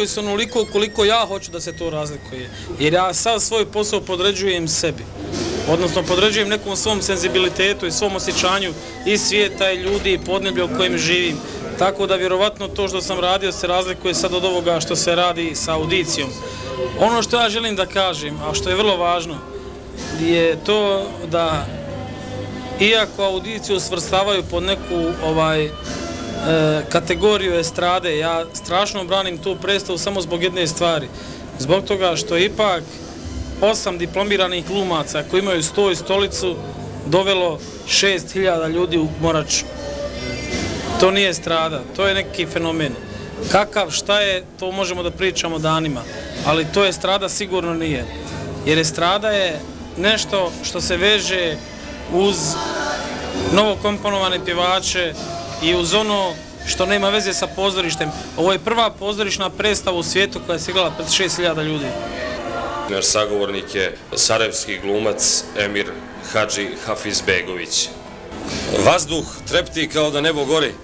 Razlikuje se onoliko koliko ja hoću da se to razlikuje. Jer ja sad svoj posao podređujem sebi. Odnosno podređujem nekom svom senzibilitetu i svom osjećanju i svijeta i ljudi i podneblja u kojem živim. Tako da vjerovatno to što sam radio se razlikuje sad od ovoga što se radi sa audicijom. Ono što ja želim da kažem, a što je vrlo važno, je to da iako audiciju svrstavaju pod neku ovaj E, kategoriju estrade, ja strašno branim tu predstavu samo zbog jedne stvari. Zbog toga što ipak osam diplomiranih glumaca koji imaju sto i stolicu dovelo šest hiljada ljudi u Moraču. To nije strada, to je neki fenomen. Kakav, šta je, to možemo da pričamo danima, ali to je strada sigurno nije. Jer je strada je nešto što se veže uz novokomponovane pjevače i uz ono što nema veze sa pozorištem. Ovo je prva pozorišna predstava u svijetu koja je siglala pred 6000 ljudi. Naš sagovornik je sarajevski glumac Emir Hadži Hafizbegović. Vazduh trepti kao da nebo gori.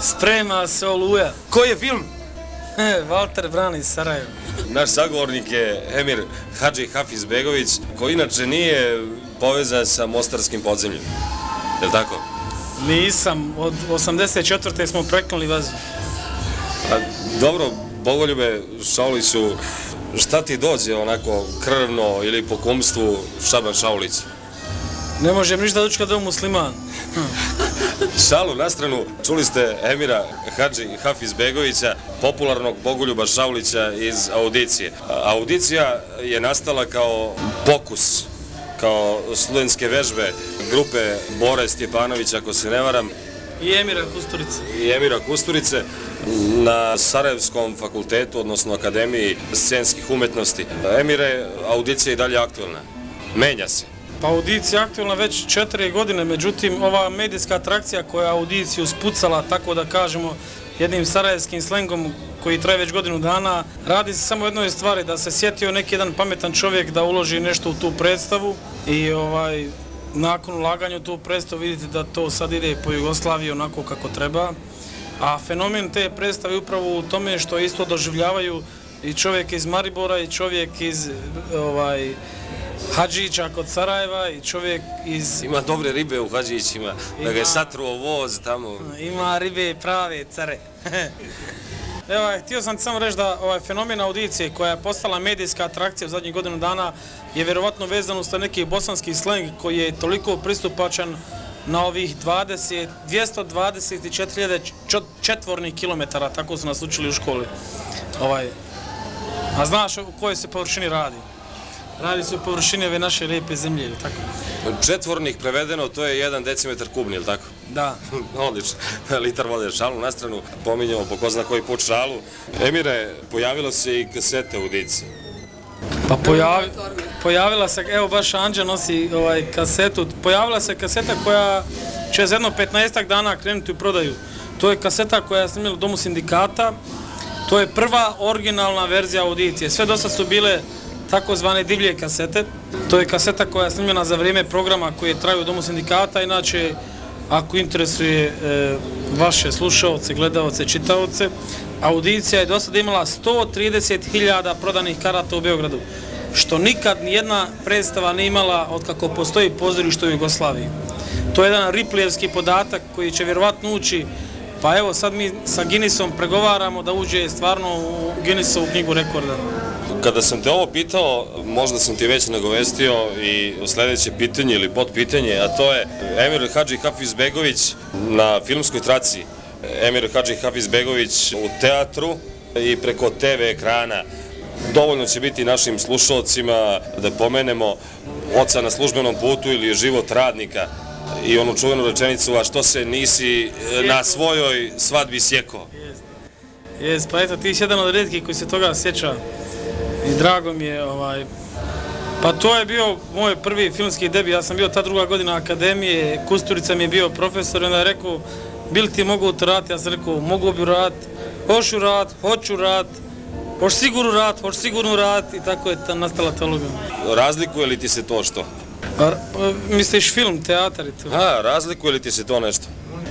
Sprema se oluja. Koji je film? Walter Brani Sarajevo. Naš sagovornik je Emir Hadži Hafizbegović, koji inače nije povezan sa mostarskim podzemljem. Je li tako? Nisam. Od 84. smo preknuli vazu. A, dobro, Bogoljube Šauliću, šta ti dođe onako krvno ili po kumstvu Šaban Šaulić? Ne možem ništa da učka da je musliman. Šalu na stranu, čuli ste Emira Hadži Hafiz Begovića, popularnog Bogoljuba Šaulića iz audicije. Audicija je nastala kao pokus, kao studentske vežbe grupe Bore Stjepanović, ako se ne varam. I Emira Kusturice. I Emira Kusturice na Sarajevskom fakultetu, odnosno Akademiji scenskih umetnosti. Emire, audicija je dalje aktualna. Menja se. Pa audicija je aktualna već četiri godine, međutim ova medijska atrakcija koja audiciju spucala, tako da kažemo, jednim sarajevskim slengom koji traje već godinu dana, radi se samo jednoj stvari, da se sjetio neki jedan pametan čovjek da uloži nešto u tu predstavu i ovaj, nakon ulaganja u tu predstavu vidite da to sad ide po Jugoslaviji onako kako treba. A fenomen te predstave upravo u tome što isto doživljavaju i čovjek iz Maribora i čovjek iz ovaj, Hadžića kod Sarajeva i čovjek iz... Ima dobre ribe u Hadžićima, da ga je satruo voz tamo. Ima ribe prave, care. Evo, htio sam ti samo reći da ovaj fenomen audicije koja je postala medijska atrakcija u zadnjih godinu dana je vjerovatno vezan uz neki bosanski sleng koji je toliko pristupačan na ovih 20, 224.000 četvornih kilometara, tako su nas učili u školi. Ovaj, a znaš u kojoj se površini radi? Radi se u površini ove naše lijepe zemlje, ili tako? Četvornih prevedeno, to je jedan decimetar kubni, ili tako? Da. Odlično. Litar vode šalu na stranu, pominjamo po ko zna koji put šalu. Emire, pojavilo se i kasete u Dici. Pa pojavi, pojavila se, evo baš Anđa nosi ovaj kasetu, pojavila se kaseta koja će za jedno 15 dana krenuti u prodaju. To je kaseta koja je snimila u Domu sindikata, to je prva originalna verzija audicije. Sve do sad su bile takozvane divlje kasete. To je kaseta koja je snimljena za vrijeme programa koji je traju u Domu sindikata. Inače, ako interesuje e, vaše slušalce, gledalce, čitaoce, audicija je do sada imala 130.000 prodanih karata u Beogradu, što nikad nijedna predstava ne imala od kako postoji pozorište u Jugoslaviji. To je jedan Riplijevski podatak koji će vjerovatno ući Pa evo, sad mi sa Guinnessom pregovaramo da uđe stvarno u Guinnessovu knjigu rekorda. Kada sam te ovo pitao, možda sam ti već nagovestio i sljedeće pitanje ili pod pitanje, a to je Emir Hadži Hafizbegović na filmskoj traci. Emir Hadži Hafizbegović u teatru i preko TV ekrana. Dovoljno će biti našim slušalcima da pomenemo oca na službenom putu ili život radnika i onu čuvenu rečenicu, a što se nisi e, na svojoj svadbi sjeko? Jes, pa eto, ti si jedan od redkih koji se toga sjeća i drago mi je, ovaj, pa to je bio moj prvi filmski debi, ja sam bio ta druga godina akademije, Kusturica mi je bio profesor i onda je rekao, bil ti mogu to raditi, ja sam rekao, mogu bi raditi, hoću raditi, hoću raditi, hoću sigurno raditi, hoću sigurno raditi i tako je ta nastala teologija. Razlikuje li ti se to što? Pa, misliš film, teatar i to? A, razlikuje li ti se to nešto?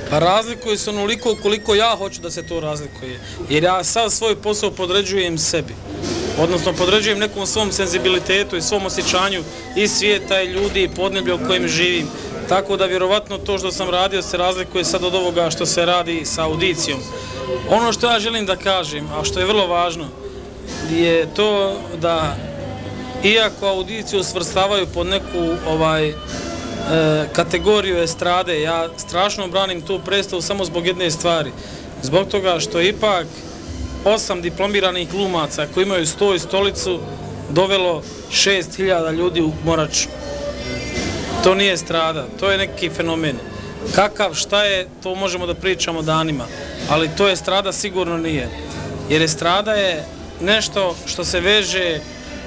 Pa razlikuje se onoliko koliko ja hoću da se to razlikuje. Jer ja sad svoj posao podređujem sebi. Odnosno podređujem nekom svom senzibilitetu i svom osjećanju i svijeta i ljudi i podneblja u kojem živim. Tako da vjerovatno to što sam radio se razlikuje sad od ovoga što se radi sa audicijom. Ono što ja želim da kažem, a što je vrlo važno, je to da iako audiciju svrstavaju pod neku ovaj e, kategoriju estrade, ja strašno branim tu predstavu samo zbog jedne stvari. Zbog toga što ipak osam diplomiranih glumaca koji imaju sto i stolicu dovelo šest hiljada ljudi u Moraču. To nije strada, to je neki fenomen. Kakav, šta je, to možemo da pričamo danima, ali to je strada sigurno nije. Jer je strada je nešto što se veže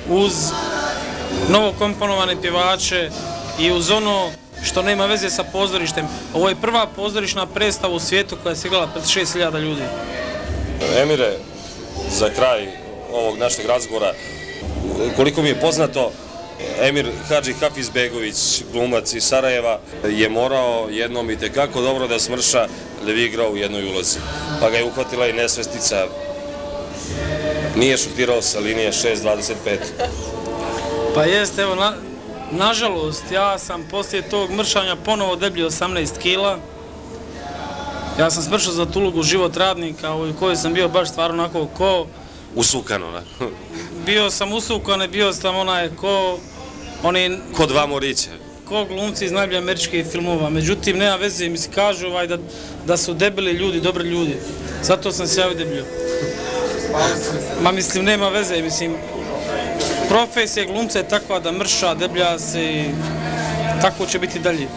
uz novokomponovane pjevače i uz ono što nema veze sa pozorištem. Ovo je prva pozorišna predstava u svijetu koja se igrala pred 6000 ljudi. Emire, za kraj ovog našeg razgovora, koliko mi je poznato, Emir Hadži Hafizbegović, glumac iz Sarajeva, je morao jednom i tekako dobro da smrša da bi igrao u jednoj ulozi. Pa ga je uhvatila i nesvestica. Nije šutirao sa linije 6.25. Pa jeste, evo, na, nažalost, ja sam poslije tog mršanja ponovo deblji 18 kila. Ja sam smršao za tulugu život radnika, u kojoj sam bio baš stvarno onako ko... Usukano, ne? bio sam usukan, bio sam onaj ko... Oni, ko dva morića. Ko glumci iz najbolje američkih filmova. Međutim, nema veze, mi se kažu ovaj, da, da su debeli ljudi, dobri ljudi. Zato sam se javio deblju. Ma mislim, nema veze, mislim, profesija glumca je takva da mrša, deblja se i tako će biti dalje.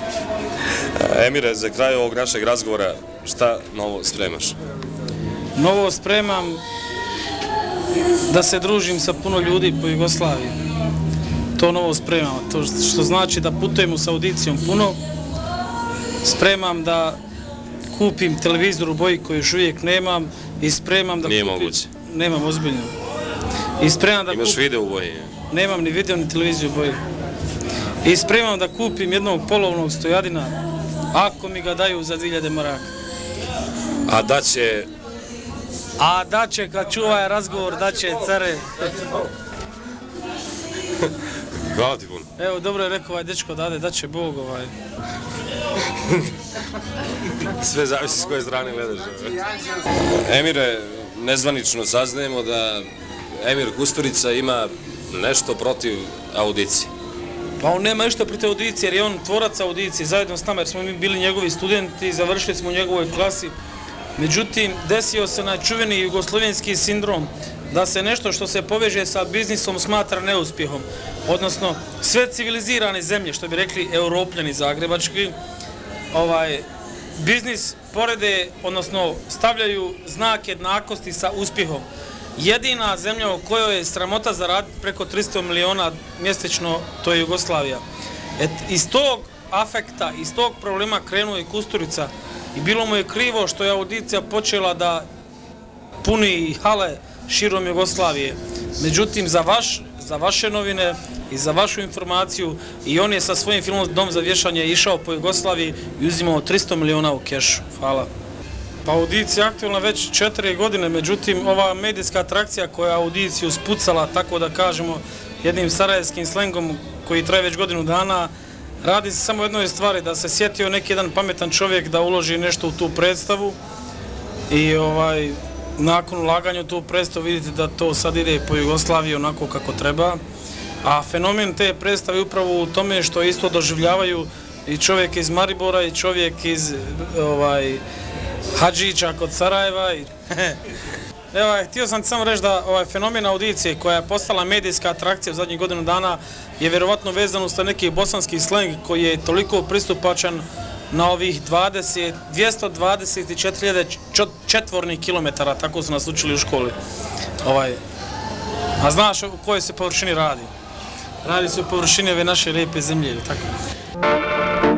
Emire, za kraj ovog našeg razgovora, šta novo spremaš? Novo spremam da se družim sa puno ljudi po Jugoslaviji. To novo spremam, to što znači da putujem u Saudicijom puno. Spremam da kupim televizor u boji koju još uvijek nemam i spremam da Nije kupim... Nije moguće. Nemam, ozbiljno. I spremam da Imaš video u boji? Nemam ni video ni televiziju u boji. I spremam da kupim jednog polovnog stojadina ako mi ga daju za 2000 maraka. A da će... A da će kad čuvaj razgovor, da će care. Hvala ti puno. Evo, dobro je rekao ovaj dečko dade, da će Bog ovaj. Sve zavisi s koje strane gledaš. Emire, nezvanično saznajemo da Emir Kusturica ima nešto protiv audicije. Pa on nema ništa protiv audicije jer je on tvorac audicije zajedno s nama jer smo mi bili njegovi studenti, završili smo u njegovoj klasi. Međutim, desio se na čuveni jugoslovenski sindrom da se nešto što se poveže sa biznisom smatra neuspjehom. Odnosno, sve civilizirane zemlje, što bi rekli europljani zagrebački, ovaj, biznis porede, odnosno stavljaju znak jednakosti sa uspjehom. Jedina zemlja u kojoj je sramota zaraditi preko 300 miliona mjesečno, to je Jugoslavija. Et, iz tog afekta, iz tog problema krenuo je Kusturica i bilo mu je krivo što je audicija počela da puni hale širom Jugoslavije. Međutim, za, vaš, za vaše novine i za vašu informaciju i on je sa svojim filmom Dom za vješanje išao po Jugoslaviji i uzimao 300 miliona u kešu. Hvala. Pa audicija je aktivna već četiri godine, međutim ova medijska atrakcija koja audiciju spucala, tako da kažemo, jednim sarajevskim slengom koji traje već godinu dana, radi se samo jednoj stvari, da se sjetio neki jedan pametan čovjek da uloži nešto u tu predstavu i ovaj, nakon ulaganja u tu predstavu vidite da to sad ide po Jugoslaviji onako kako treba. A fenomen te predstave upravo u tome što isto doživljavaju i čovjek iz Maribora i čovjek iz ovaj, Hadžića kod Sarajeva. I... Evo, htio sam ti samo reći da ovaj fenomen audicije koja je postala medijska atrakcija u zadnjih godinu dana je vjerovatno vezan uz neki bosanski sleng koji je toliko pristupačan na ovih 20, 224.000 četvornih kilometara, tako su nas učili u školi. Ovaj, a znaš u kojoj se površini radi? Radi se u površini ove naše lijepe zemlje, tako?